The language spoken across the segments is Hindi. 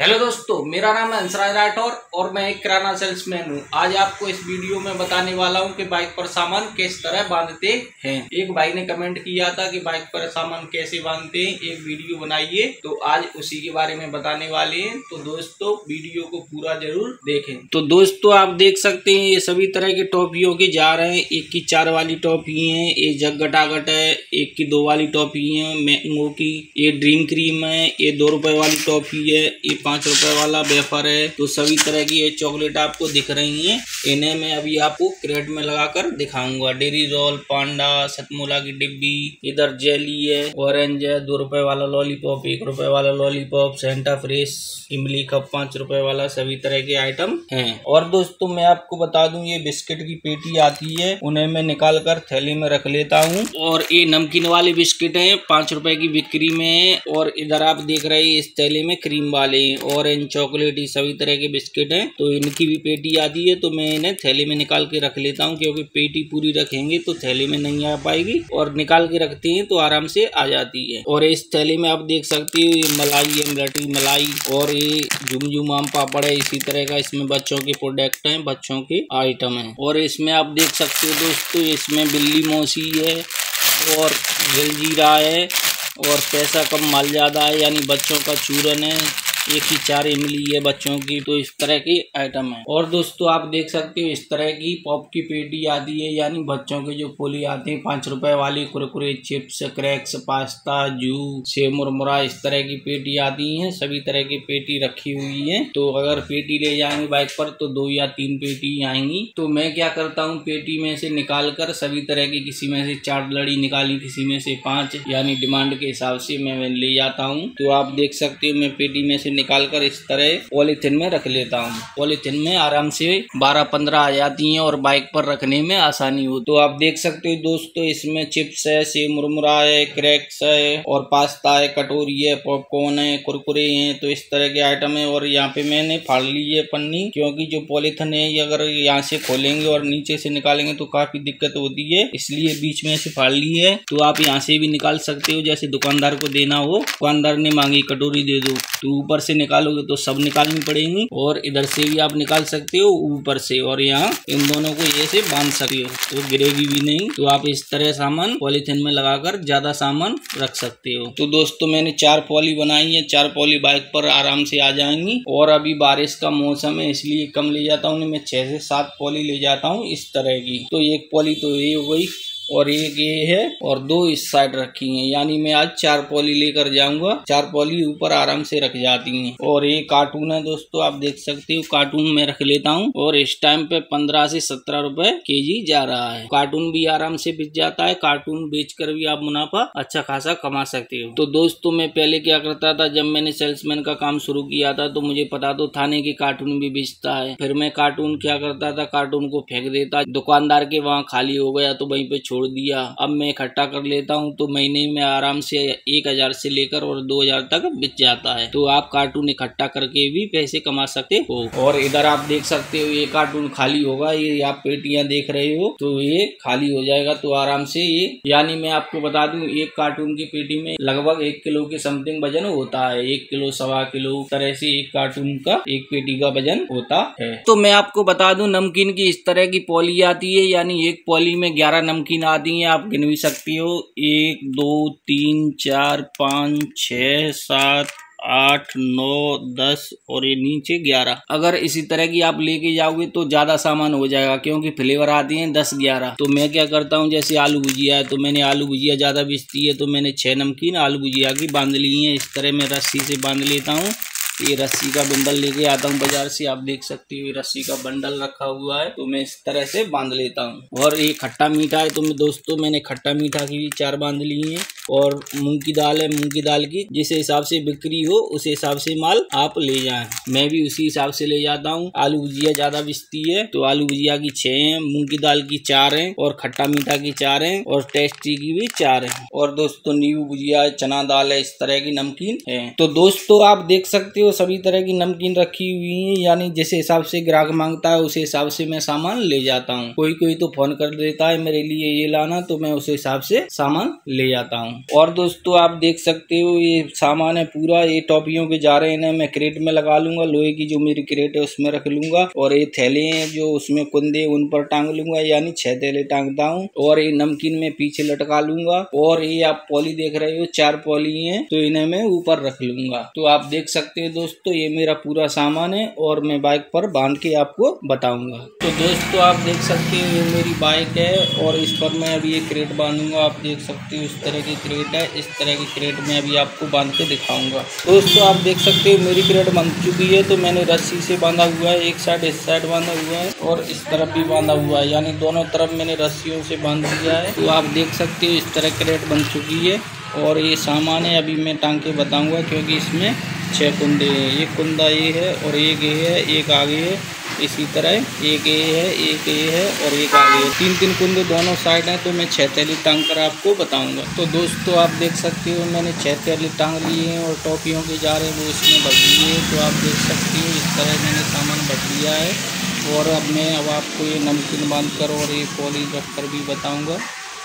हेलो दोस्तों, मेरा नाम है हंसराज राठौर और मैं एक किराना सेल्समैन हूँ। आज आपको इस वीडियो में बताने वाला हूँ कि बाइक पर सामान किस तरह बांधते हैं। एक भाई ने कमेंट किया था कि बाइक पर सामान कैसे बांधते हैं, एक वीडियो बनाइए। तो आज उसी के बारे में बताने वाले हैं। तो दोस्तों, वीडियो को पूरा ज़रूर देखें। तो दोस्तों, आप देख सकते हैं, ये सभी तरह के टॉफियों के जा रहे हैं। एक की चार वाली टॉफी है, ये जग गटागट है, एक की दो वाली टॉफी है मैंगो की ये ड्रीम क्रीम है, ये दो रुपए वाली टॉफी है, ये पाँच रुपए वाला वेफर है तो सभी तरह की ये चॉकलेट आपको दिख रही हैं। इन्हें मैं अभी आपको क्रेट में लगाकर दिखाऊँगा। डेरी रोल, पांडा, सतमूला की डिब्बी, इधर जेली है, ऑरेंज है, दो रुपए वाला लॉलीपॉप, एक रुपए वाला लॉलीपॉप, सेंटा फ्रेश, इमली कप पाँच रुपए वाला, सभी तरह के आइटम है। और दोस्तों, मैं आपको बता दूँ, ये बिस्किट की पेटी आती है, उन्हें मैं निकाल कर थैली में रख लेता हूँ। और ये नमकीन वाले बिस्किट है, पाँच रुपए की बिक्री में है, और इधर आप देख रहे हैं, इस थैली में क्रीम वाले ऑरेंज चॉकलेट सभी तरह के बिस्किट हैं। तो इनकी भी पेटी आती है तो मैं इन्हें थैली में निकाल के रख लेता हूँ, क्योंकि पेटी पूरी रखेंगे तो थैली में नहीं आ पाएगी और निकाल के रखते हैं तो आराम से आ जाती है। और इस थैली में आप देख सकते हो मलाई मिलटी मलाई और ये झुमझुम आम पापड़ है, इसी तरह का इसमें बच्चों के प्रोडक्ट हैं, बच्चों के आइटम है। और इसमें आप देख सकते हो दोस्तों, इसमें बिल्ली मौसी है और जलजीरा है और पैसा कम माल ज़्यादा है, यानी बच्चों का चूरन है। एक ही चार इमली है बच्चों की तो इस तरह की आइटम है। और दोस्तों, आप देख सकते हो इस तरह की पॉप की पेटी आती है, यानी बच्चों के जो पोली आती है, पाँच रुपए वाली, कुरकुरे चिप्स क्रैक्स पास्ता जू से मुरमुरा, इस तरह की पेटी आती है। सभी तरह की पेटी रखी हुई है। तो अगर पेटी ले जाएँगे बाइक पर तो दो या तीन पेटी आएँगी। तो मैं क्या करता हूँ, पेटी में से निकाल कर सभी तरह की किसी में से चार लड़ी निकाली, किसी में से पाँच, यानी डिमांड के हिसाब से मैं ले जाता हूँ। तो आप देख सकते हो, मैं पेटी में से से निकाल कर इस तरह पॉलीथिन में रख लेता हूँ। पॉलीथिन में आराम से बारह पंद्रह आ जाती हैं और बाइक पर रखने में आसानी हो। तो आप देख सकते हो दोस्तों, इसमें चिप्स है सेव मुरमुरा है, क्रैक्स है और पास्ता है, कटोरी है, पॉपकॉर्न है, कुरकुरे हैं। तो इस तरह के आइटम है और यहाँ पे मैंने फाड़ ली है पन्नी, क्योंकि जो पॉलीथिन है, ये अगर यहाँ से खोलेंगे और नीचे से निकालेंगे तो काफ़ी दिक्कत होती है, इसलिए बीच में से फाड़ ली है। तो आप यहाँ से भी निकाल सकते हो, जैसे दुकानदार को देना हो। दुकानदार ने मांगी, कटोरी दे दो। तो ऊपर ऊपर से निकालोगे तो सब निकालनी पड़ेगी और इधर से भी आप निकाल सकते हो ऊपर से और यहाँ इन दोनों को ये से बाँध सकते हो। तो गिरेगी भी नहीं तो आप इस तरह सामान पॉलीथिन में लगाकर ज़्यादा सामान रख सकते हो। तो दोस्तों मैंने चार पॉली बनाई है, चार पॉली बाइक पर आराम से आ जाएँगी और अभी बारिश का मौसम है, इसलिए कम ले जाता हूँ मैं छह से सात पॉली ले जाता हूँ इस तरह की। तो एक पॉली तो ये हो गई और एक ये है और दो इस साइड रखी हैं। यानी मैं आज चार पॉली लेकर जाऊँगा। चार पॉली ऊपर आराम से रख जाती हैं। और ये कार्टून है दोस्तों, आप देख सकते हो, कार्टून में रख लेता हूँ। और इस टाइम पे पंद्रह से सत्रह रूपए के जी जा रहा है। कार्टून भी आराम से बिक जाता है। कार्टून बेच कर भी आप मुनाफा अच्छा खासा कमा सकते हो। तो दोस्तों, मैं पहले क्या करता था, जब मैंने सेल्समैन का काम शुरू किया था तो मुझे पता तो था नहीं की कार्टून भी बेचता है। फिर मैं कार्टून क्या करता था, कार्टून को फेंक देता। दुकानदार के वहाँ खाली हो गया तो वहीं पे छोड़ छोड़ दिया। अब मैं इकट्ठा कर लेता हूँ तो महीने में आराम से एक हज़ार से लेकर और दो हज़ार तक बिक जाता है। तो आप कार्टून इकट्ठा करके भी पैसे कमा सकते हो। और इधर आप देख सकते हो ये कार्टून खाली होगा। ये आप पेटियाँ देख रहे हो तो ये खाली हो जाएगा तो आराम से ये। यानी मैं आपको बता दूँ, एक कार्टून की पेटी में लगभग एक किलो के समथिंग वज़न होता है। एक किलो, सवा किलो तरह से एक कार्टून का एक पेटी का वज़न होता है। तो मैं आपको बता दूँ, नमकीन की इस तरह की पॉली आती है। यानी एक पॉली में ग्यारह नमकीन आती है, आप गिन भी सकती हो। एक, दो, तीन, चार, पाँच छ सात, आठ, नौ, दस और ये नीचे ग्यारह। अगर इसी तरह की आप लेके जाओगे तो ज़्यादा सामान हो जाएगा, क्योंकि फ्लेवर आती हैं दस, ग्यारह। तो मैं क्या करता हूँ, जैसे आलू भुजिया है तो मैंने आलू भुजिया ज़्यादा बेचती है तो मैंने छह नमकीन आलू भुजिया की बाँध ली है। इस तरह मैं रस्सी से बाँध लेता हूँ। ये रस्सी का बंडल लेके आता हूँ बाज़ार से, आप देख सकते हो रस्सी का बंडल रखा हुआ है तो मैं इस तरह से बाँध लेता हूँ। और ये खट्टा मीठा है तो मैं दोस्तों, मैंने खट्टा मीठा की भी चार बाँध ली है, और मूंग की दाल है, मूंग की दाल की, जिस हिसाब से बिक्री हो, उस हिसाब से माल आप ले जाए। मैं भी उसी हिसाब से ले जाता हूँ। आलू भुजिया ज़्यादा बिचती है तो आलू भुजिया की छह है, मूंग की दाल की चार है, और खट्टा मीठा की चार है, और टेस्टी की भी चार है। और दोस्तों, नींबू भुजिया, चना दाल है, इस तरह की नमकीन है। तो दोस्तों, आप देख सकते हो सभी तरह की नमकीन रखी हुई है, यानी जिस हिसाब से ग्राहक माँगता है, उस हिसाब से मैं सामान ले जाता हूँ। कोई कोई तो फ़ोन कर देता है, मेरे लिए ये लाना तो मैं उस हिसाब से सामान ले जाता हूँ। और दोस्तों, आप देख सकते हो, ये सामान है पूरा, ये टॉपियों के जा रहे हैं मैं क्रेट में लगा लूँगा, लोहे की जो मेरी क्रेट है, उसमें रख लूँगा, और ये थैले हैं जो उसमें कुंदे, उन पर टांग लूँगा, यानी छह थैले टांगता हूँ, और ये नमकीन में पीछे लटका लूँगा, और ये आप पॉली देख रहे हो, चार पॉली है तो इन्हें मैं ऊपर रख लूँगा। तो आप देख सकते हो दोस्तों, ये मेरा पूरा सामान है और मैं बाइक पर बाँध के आपको बताऊँगा। तो दोस्तों, आप देख सकते हो ये मेरी बाइक है और इस पर मैं अभी ये क्रेट बांधूँगा। आप देख सकते हो इस तरह की क्रेट है। इस तरह की क्रेट में अभी आपको बाँध के दिखाऊँगा। दोस्तों, आप देख सकते हो मेरी क्रेट बन चुकी है तो मैंने रस्सी से बांधा हुआ है। एक साइड इस साइड बांधा हुआ है और इस तरफ़ भी बांधा हुआ है। यानी दोनों तरफ़ मैंने रस्सियों से बाँध दिया है। तो आप देख सकते हो इस तरह क्रेट बन चुकी है और ये सामान है। अभी मैं टांग के बताऊँगा, क्योंकि इसमें छः कुंदे एक कुंदा ये है और एक ये है, एक आगे है। इसी तरह एक ये है, एक ये है और एक आगे है। तीन तीन कुंदे दोनों साइड हैं तो मैं छः थैली टांग कर आपको बताऊँगा। तो दोस्तों, आप देख सकते हो मैंने छः थैली टांग लिए हैं और टोपियों के जा रहे हैं वो इसमें भर लिए है। तो आप देख सकते हो इस तरह मैंने सामान भर लिया है। और अब मैं अब आपको ये नमकीन बाँध कर और ये पॉली रख कर भी बताऊँगा।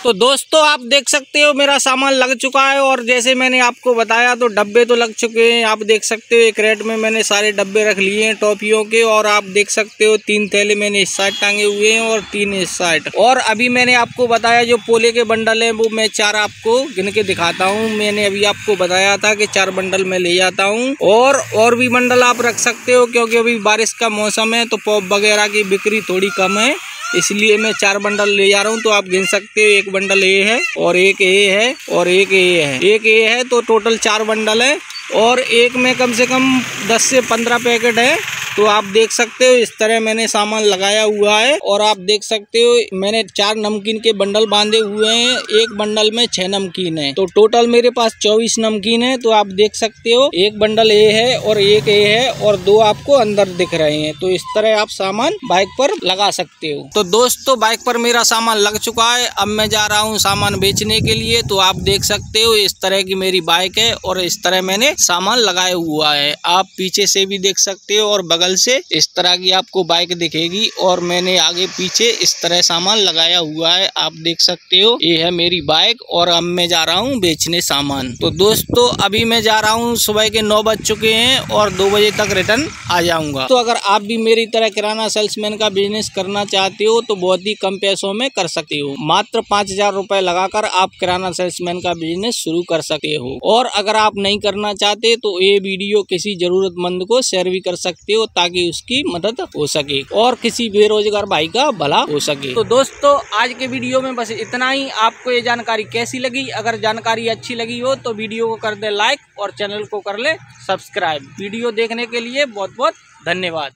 तो दोस्तों, आप देख सकते हो मेरा सामान लग चुका है और जैसे मैंने आपको बताया तो डब्बे तो लग चुके हैं। आप देख सकते हो, एक रेट में मैंने सारे डब्बे रख लिए हैं टॉफियों के और आप देख सकते हो, तीन थैले मैंने इस साइड टांगे हुए हैं और तीन इस साइड। और अभी मैंने आपको बताया, जो पोले के बंडल है, वो मैं चार आपको गिन के दिखाता हूँ। मैंने अभी आपको बताया था कि चार बंडल मैं ले जाता हूँ। और और भी बंडल आप रख सकते हो, क्योंकि अभी बारिश का मौसम है तो पॉप वगैरह की बिक्री थोड़ी कम है। इसलिए मैं चार बंडल ले जा रहा हूँ तो आप गिन सकते हो। एक बंडल ए है और एक ए है और एक ए है। एक ए है तो टोटल चार बंडल है। और एक में कम से कम दस से पंद्रह पैकेट है। तो आप देख सकते हो, इस तरह मैंने सामान लगाया हुआ है। और आप देख सकते हो, मैंने चार नमकीन के बंडल बांधे हुए हैं। एक बंडल में छह नमकीन है। तो टोटल मेरे पास चौबीस नमकीन है। तो आप देख सकते हो, एक बंडल ए है और एक ए है और दो आपको अंदर दिख रहे हैं। तो इस तरह आप सामान बाइक पर लगा सकते हो। तो दोस्तों, बाइक पर मेरा सामान लग चुका है। अब मैं जा रहा हूँ सामान बेचने के लिए। तो आप देख सकते हो, इस तरह की मेरी बाइक है और इस तरह मैंने सामान लगाया हुआ है। आप पीछे से भी देख सकते हो और बगल से इस तरह की आपको बाइक दिखेगी और मैंने आगे पीछे इस तरह सामान लगाया हुआ है। आप देख सकते हो, ये है मेरी बाइक और अब मैं जा रहा हूँ बेचने सामान। तो दोस्तों, अभी मैं जा रहा हूँ, सुबह के नौ बज चुके हैं और दो बजे तक रिटर्न आ जाऊँगा। तो अगर आप भी मेरी तरह किराना सेल्समैन का बिज़नेस करना चाहते हो तो बहुत ही कम पैसों में कर सकते हो। मात्र पाँच हज़ार रूपए लगाकर आप किराना सेल्समैन का बिज़नेस शुरू कर सकते हो। और अगर आप नहीं करना चाहते तो ये वीडियो किसी जरूरतमंद को शेयर भी कर सकते हो ताकि उसकी मदद हो सके और किसी बेरोजगार भाई का भला हो सके। तो दोस्तों, आज के वीडियो में बस इतना ही। आपको ये जानकारी कैसी लगी? अगर जानकारी अच्छी लगी हो तो वीडियो को कर दे लाइक और चैनल को कर ले सब्सक्राइब वीडियो देखने के लिए बहुत बहुत धन्यवाद।